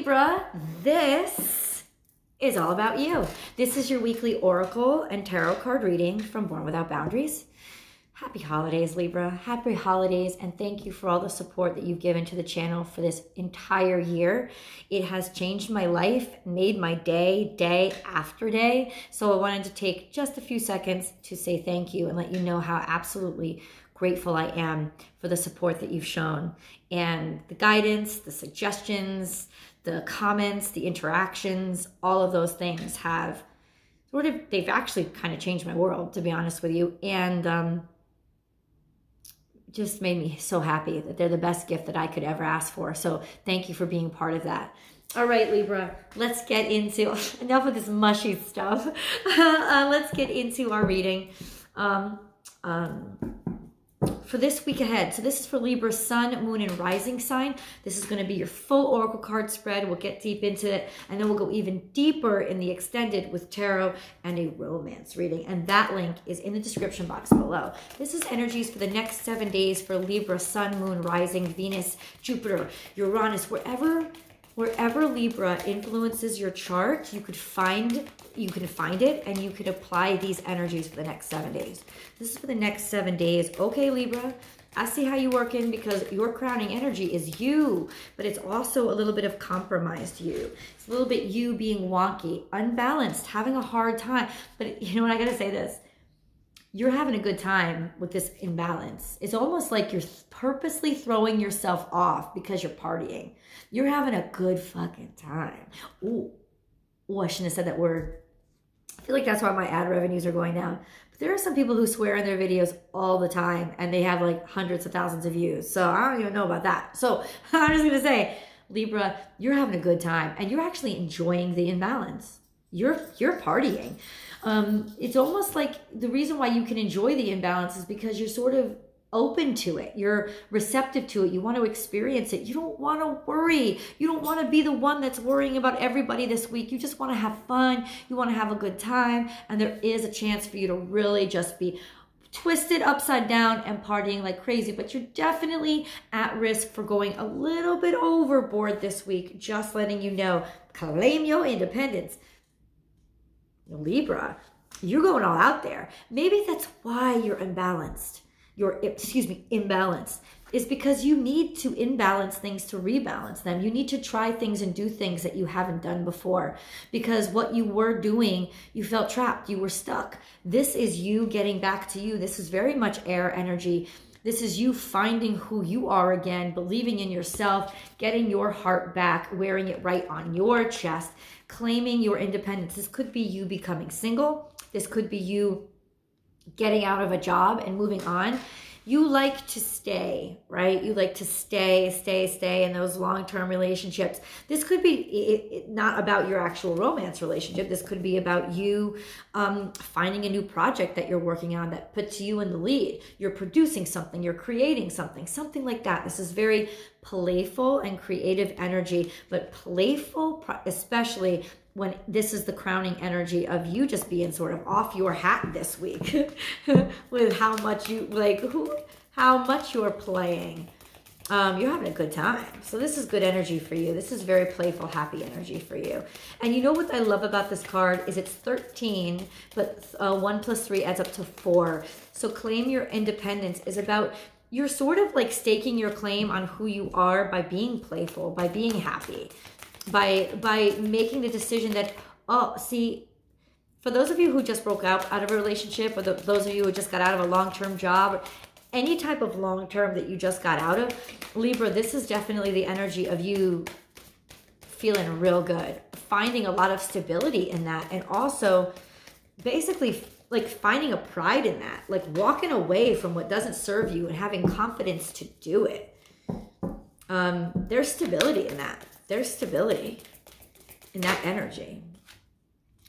Libra, this is all about you. This is your weekly oracle and tarot card reading from Born Without Boundaries. Happy holidays, Libra. Happy holidays, and thank you for all the support that you've given to the channel for this entire year. It has changed my life, made my day, day after day. So I wanted to take just a few seconds to say thank you and let you know how absolutely grateful I am for the support that you've shown and the guidance, the suggestions, the comments, the interactions, all of those things have sort of, they've actually kind of changed my world, to be honest with you. And, um, just made me so happy that they're the best gift that I could ever ask for. So thank you for being part of that. All right, Libra, let's get into enough of this mushy stuff. uh, let's get into our reading. Um, um, for this week ahead. So this is for Libra sun, moon, and rising sign. This is going to be your full oracle card spread. We'll get deep into it, and then we'll go even deeper in the extended with tarot and a romance reading. And that link is in the description box below. This is energies for the next seven days for Libra sun, moon, rising, Venus, Jupiter, Uranus, wherever wherever Libra influences your chart, you could find you can find it and you can apply these energies for the next seven days. This is for the next seven days. Okay, Libra, I see how you work in because your crowning energy is you, but it's also a little bit of compromised you. It's a little bit you being wonky, unbalanced, having a hard time. But you know what? I got to say this. You're having a good time with this imbalance. It's almost like you're purposely throwing yourself off because you're partying. You're having a good fucking time. Ooh, oh, I shouldn't have said that word. I feel like that's why my ad revenues are going down. But there are some people who swear in their videos all the time and they have like hundreds of thousands of views. So I don't even know about that. So I'm just gonna say, Libra, you're having a good time and you're actually enjoying the imbalance. You're you're partying. Um, it's almost like the reason why you can enjoy the imbalance is because you're sort of open to it. You're receptive to it. You want to experience it. You don't want to worry. You don't want to be the one that's worrying about everybody this week. You just want to have fun. You want to have a good time. And there is a chance for you to really just be twisted upside down and partying like crazy, but you're definitely at risk for going a little bit overboard this week. Just letting you know, claim your independence. Libra, you're going all out there. Maybe that's why you're imbalanced your, excuse me, imbalanced is because you need to imbalance things to rebalance them. You need to try things and do things that you haven't done before because what you were doing, you felt trapped, you were stuck. This is you getting back to you. This is very much air energy. This is you finding who you are again, believing in yourself, getting your heart back, wearing it right on your chest, claiming your independence. This could be you becoming single. This could be you getting out of a job and moving on, you like to stay, right? You like to stay, stay, stay in those long term relationships. This could be it, it, not about your actual romance relationship. This could be about you um, finding a new project that you're working on that puts you in the lead. You're producing something, you're creating something, something like that. This is very playful and creative energy, but playful, especially when this is the crowning energy of you just being sort of off your hat this week with how much you like who how much you're playing. Um, you're having a good time. So this is good energy for you. This is very playful happy energy for you. And you know what i love about this card is it's 13 but uh, 1 plus 3 adds up to 4 so claim your independence is about you're sort of like staking your claim on who you are by being playful by being happy by by making the decision that oh see for those of you who just broke out out of a relationship or the, those of you who just got out of a long-term job any type of long-term that you just got out of libra this is definitely the energy of you feeling real good finding a lot of stability in that and also basically like finding a pride in that like walking away from what doesn't serve you and having confidence to do it. Um, there's stability in that there's stability in that energy.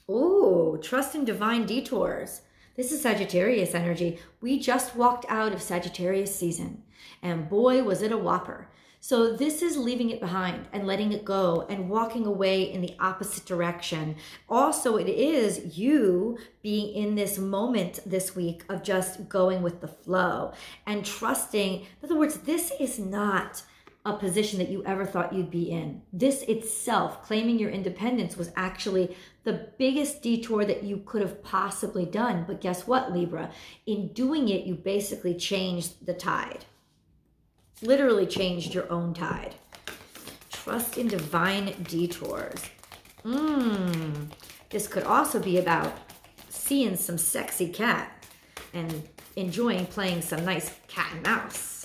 Oh, trust in divine detours. This is Sagittarius energy. We just walked out of Sagittarius season, and boy, was it a whopper. So, this is leaving it behind and letting it go and walking away in the opposite direction. Also, it is you being in this moment this week of just going with the flow and trusting. In other words, this is not a position that you ever thought you'd be in. This itself, claiming your independence, was actually the biggest detour that you could have possibly done. But guess what, Libra? In doing it, you basically changed the tide. Literally changed your own tide. Trust in divine detours. Mmm. This could also be about seeing some sexy cat and enjoying playing some nice cat and mouse.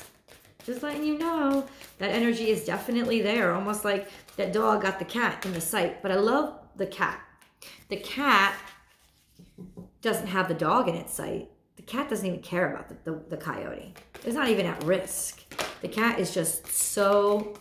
Just letting you know that energy is definitely there, almost like that dog got the cat in the sight. But I love the cat. The cat doesn't have the dog in its sight. The cat doesn't even care about the, the, the coyote. It's not even at risk. The cat is just so...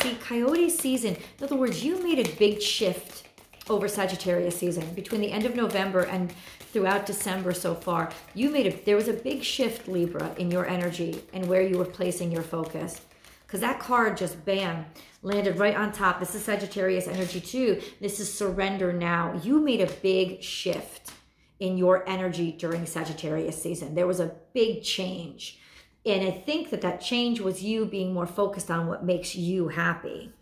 See, coyote season, in other words, you made a big shift over Sagittarius season between the end of November and throughout December so far. You made a there was a big shift Libra in your energy and where you were placing your focus. Cuz that card just bam landed right on top. This is Sagittarius energy too. This is surrender now. You made a big shift in your energy during Sagittarius season. There was a big change. And I think that that change was you being more focused on what makes you happy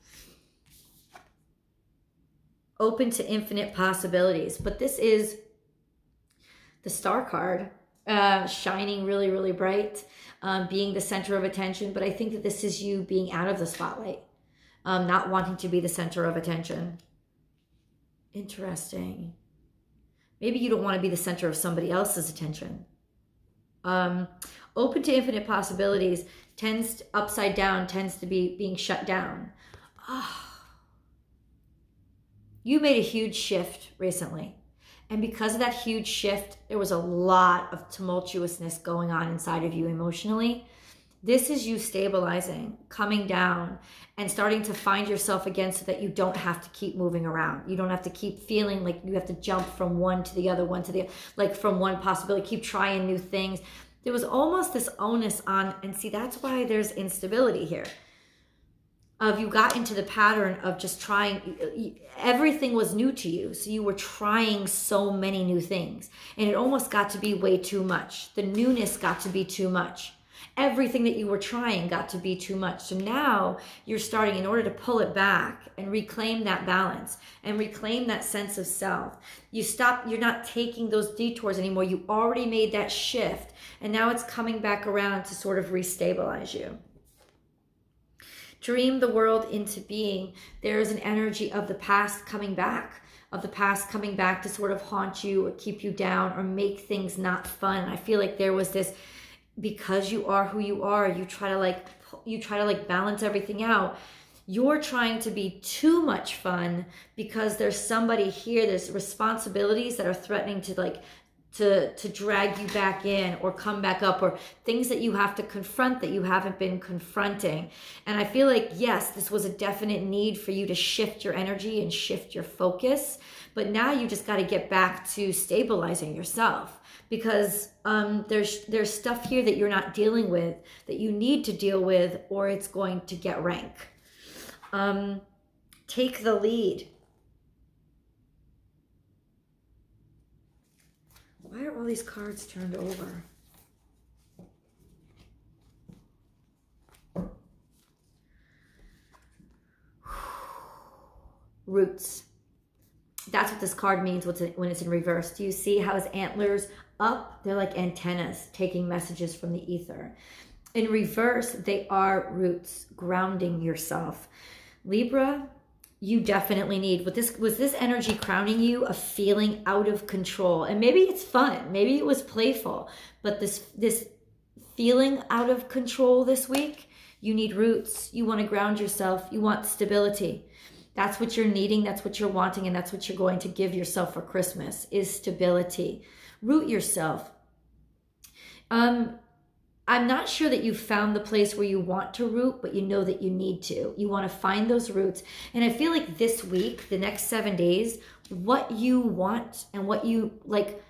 open to infinite possibilities. But this is the star card, uh, shining really, really bright, um, being the center of attention. But I think that this is you being out of the spotlight, um, not wanting to be the center of attention. Interesting. Maybe you don't want to be the center of somebody else's attention. Um, open to infinite possibilities tends to, upside down tends to be being shut down. Oh you made a huge shift recently. And because of that huge shift, there was a lot of tumultuousness going on inside of you emotionally. This is you stabilizing, coming down, and starting to find yourself again so that you don't have to keep moving around. You don't have to keep feeling like you have to jump from one to the other, one to the like from one possibility, keep trying new things. There was almost this onus on, and see, that's why there's instability here of you got into the pattern of just trying everything was new to you. So you were trying so many new things. And it almost got to be way too much. The newness got to be too much. Everything that you were trying got to be too much. So now you're starting in order to pull it back and reclaim that balance and reclaim that sense of self you stop you're not taking those detours anymore. You already made that shift. And now it's coming back around to sort of restabilize you dream the world into being, there is an energy of the past coming back, of the past coming back to sort of haunt you or keep you down or make things not fun. I feel like there was this because you are who you are, you try to like you try to like balance everything out. You're trying to be too much fun because there's somebody here, there's responsibilities that are threatening to like to to drag you back in or come back up or things that you have to confront that you haven't been confronting. And i feel like yes this was a definite need for you to shift your energy and shift your focus. But now you just got to get back to stabilizing yourself because um, there's there's stuff here that you're not dealing with that you need to deal with or it's going to get rank. Um, take the lead Why are all these cards turned over? Roots. That's what this card means when it's in reverse. Do you see how his antlers up? They're like antennas taking messages from the ether. In reverse, they are roots, grounding yourself. Libra, you definitely need. With this was this energy crowning you a feeling out of control? And maybe it's fun. Maybe it was playful. But this this feeling out of control this week you need roots. You want to ground yourself. You want stability. That's what you're needing. That's what you're wanting. And that's what you're going to give yourself for christmas is stability. Root yourself. Um I'm not sure that you've found the place where you want to root, but you know that you need to. You want to find those roots. And I feel like this week, the next seven days, what you want and what you like,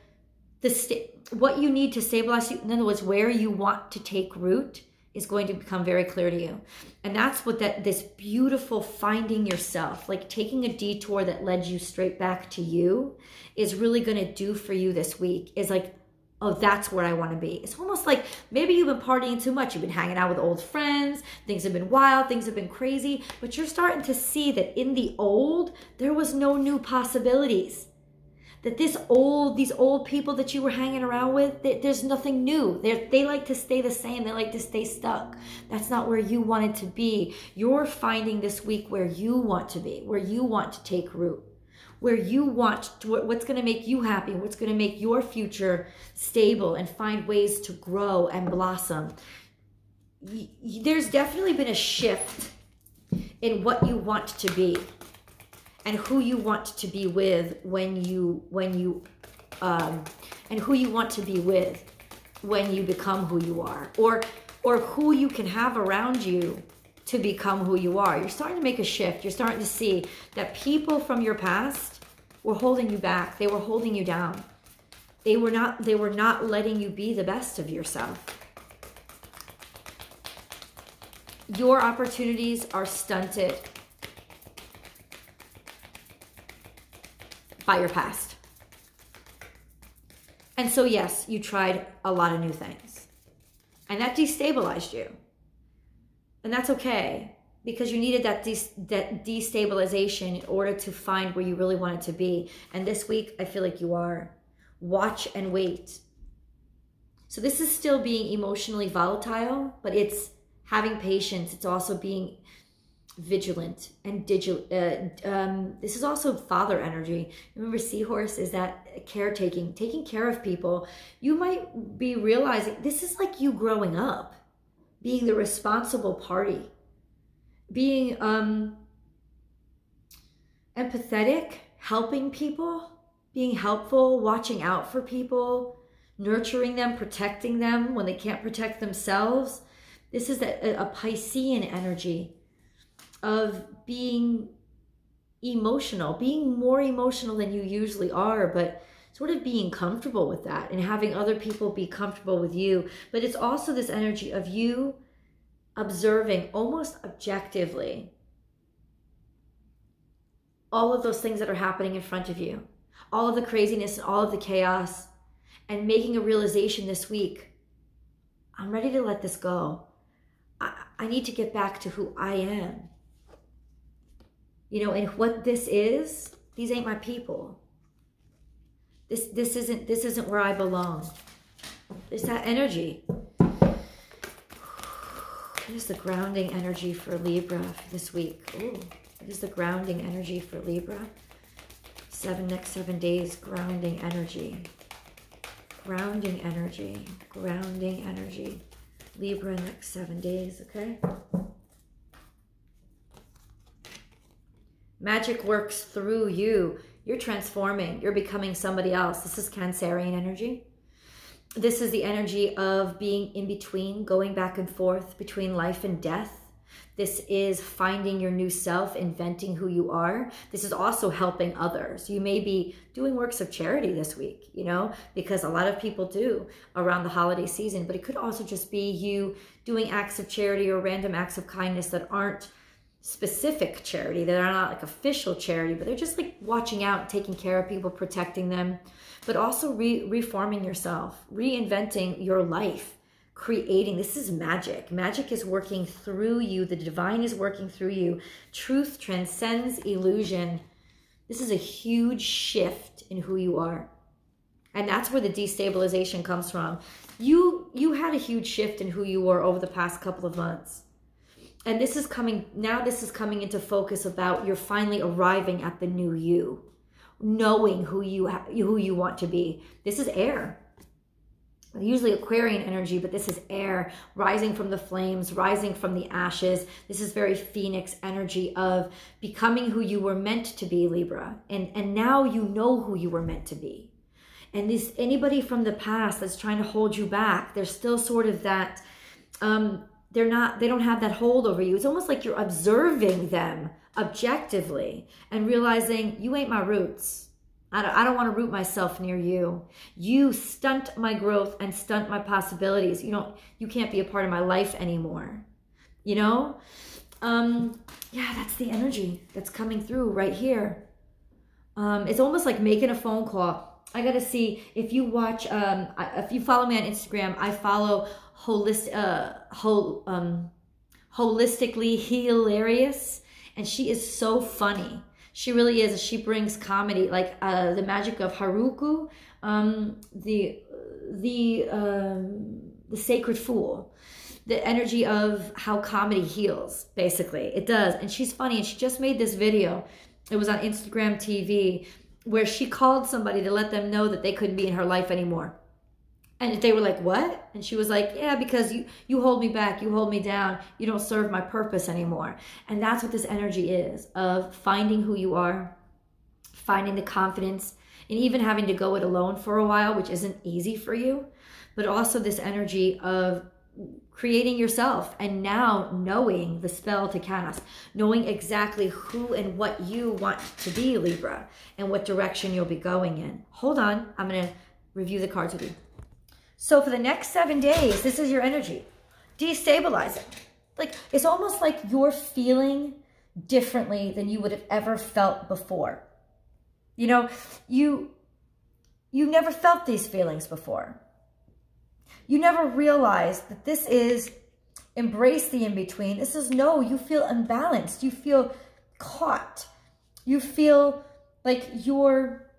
the st- what you need to stabilize you, in other words, where you want to take root is going to become very clear to you. And that's what that this beautiful finding yourself, like taking a detour that led you straight back to you is really going to do for you this week is like oh, that's where I want to be. It's almost like maybe you've been partying too much. You've been hanging out with old friends. Things have been wild. Things have been crazy. But you're starting to see that in the old, there was no new possibilities. That this old, these old people that you were hanging around with, they, there's nothing new. They're, they like to stay the same. They like to stay stuck. That's not where you wanted to be. You're finding this week where you want to be, where you want to take root where you want to, what's going to make you happy, what's going to make your future stable and find ways to grow and blossom. There's definitely been a shift in what you want to be and who you want to be with when you when you um, and who you want to be with when you become who you are or or who you can have around you to become who you are. You're starting to make a shift. You're starting to see that people from your past were holding you back. They were holding you down. They were not they were not letting you be the best of yourself. Your opportunities are stunted by your past. And so yes, you tried a lot of new things. And that destabilized you and that's okay because you needed that de- that destabilization in order to find where you really wanted to be. And this week, I feel like you are. Watch and wait. So this is still being emotionally volatile, but it's having patience. It's also being vigilant and digital. Uh, um, this is also father energy. Remember, seahorse is that caretaking, taking care of people. You might be realizing this is like you growing up being the responsible party, being um, empathetic, helping people, being helpful, watching out for people, nurturing them, protecting them when they can't protect themselves. This is a, a Piscean energy of being emotional, being more emotional than you usually are, but sort of being comfortable with that and having other people be comfortable with you. But it's also this energy of you observing almost objectively all of those things that are happening in front of you, all of the craziness and all of the chaos, and making a realization this week I'm ready to let this go. I, I need to get back to who I am. You know, and what this is, these ain't my people. This this isn't this isn't where I belong. It's that energy. What is the grounding energy for Libra this week? Ooh, what is the grounding energy for Libra? Seven next seven days, grounding energy. Grounding energy. Grounding energy. Libra next seven days, okay? Magic works through you. You're transforming. You're becoming somebody else. This is Cancerian energy. This is the energy of being in between, going back and forth between life and death. This is finding your new self, inventing who you are. This is also helping others. You may be doing works of charity this week, you know, because a lot of people do around the holiday season, but it could also just be you doing acts of charity or random acts of kindness that aren't specific charity. They're not like official charity, but they're just like watching out, taking care of people, protecting them, but also re- reforming yourself, reinventing your life, creating. This is magic. Magic is working through you, the divine is working through you. Truth transcends illusion. This is a huge shift in who you are. And that's where the destabilization comes from. You you had a huge shift in who you were over the past couple of months and this is coming now this is coming into focus about you're finally arriving at the new you knowing who you who you want to be. This is air. Usually aquarian energy but this is air rising from the flames rising from the ashes. This is very phoenix energy of becoming who you were meant to be libra. And and now you know who you were meant to be. And this anybody from the past that's trying to hold you back there's still sort of that um they're not they don't have that hold over you. It's almost like you're observing them objectively and realizing you ain't my roots. I don't, I don't want to root myself near you. You stunt my growth and stunt my possibilities. You don't you can't be a part of my life anymore. You know? Um yeah that's the energy that's coming through right here. Um it's almost like making a phone call. I got to see if you watch, um, if you follow me on Instagram, I follow holistic, uh, whole, um, holistically hilarious. And she is so funny. She really is. She brings comedy, like uh, the magic of Heyoka, um, the the um, the sacred fool, the energy of how comedy heals. Basically, it does. And she's funny. And she just made this video. It was on Instagram TV where she called somebody to let them know that they couldn't be in her life anymore. And they were like, "What?" And she was like, "Yeah, because you you hold me back, you hold me down, you don't serve my purpose anymore." And that's what this energy is of finding who you are, finding the confidence, and even having to go it alone for a while, which isn't easy for you, but also this energy of creating yourself and now knowing the spell to cast, knowing exactly who and what you want to be, Libra, and what direction you'll be going in. Hold on, I'm going to review the cards with you. So for the next seven days, this is your energy. Destabilizing. Like, it's almost like you're feeling differently than you would have ever felt before. You know, you, you never felt these feelings before. You never realized that this is embrace the in-between. This is no, you feel unbalanced. You feel caught. You feel like your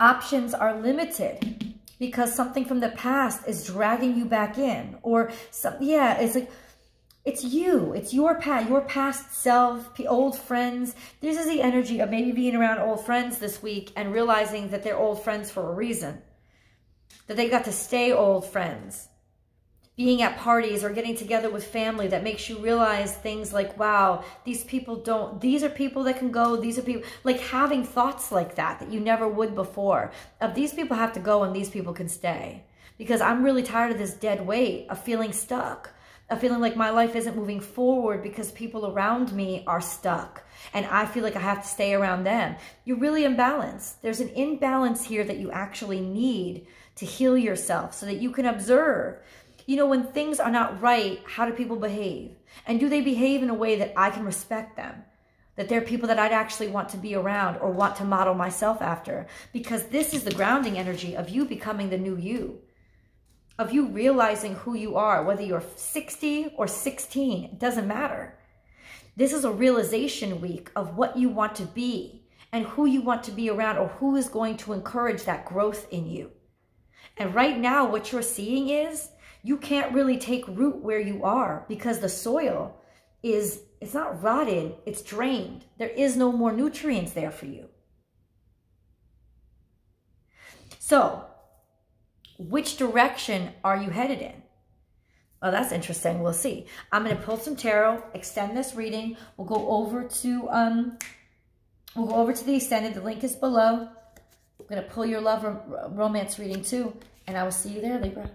options are limited because something from the past is dragging you back in or some, yeah, it's like, it's you. It's your past, your past self, old friends. This is the energy of maybe being around old friends this week and realizing that they're old friends for a reason. That they got to stay old friends. Being at parties or getting together with family that makes you realize things like, wow, these people don't, these are people that can go, these are people, like having thoughts like that that you never would before. Of these people have to go and these people can stay. Because I'm really tired of this dead weight of feeling stuck a feeling like my life isn't moving forward because people around me are stuck and I feel like I have to stay around them. You're really imbalanced. There's an imbalance here that you actually need to heal yourself so that you can observe. You know, when things are not right, how do people behave? And do they behave in a way that I can respect them? That they're people that I'd actually want to be around or want to model myself after? Because this is the grounding energy of you becoming the new you of you realizing who you are, whether you're 60 or 16, it doesn't matter. This is a realization week of what you want to be and who you want to be around or who is going to encourage that growth in you. And right now, what you're seeing is you can't really take root where you are because the soil is, it's not rotted, it's drained. There is no more nutrients there for you. So which direction are you headed in? Oh, that's interesting. We'll see. I'm going to pull some tarot, extend this reading. We'll go over to um, we'll go over to the extended. The link is below. I'm going to pull your love romance reading too, and I will see you there, Libra.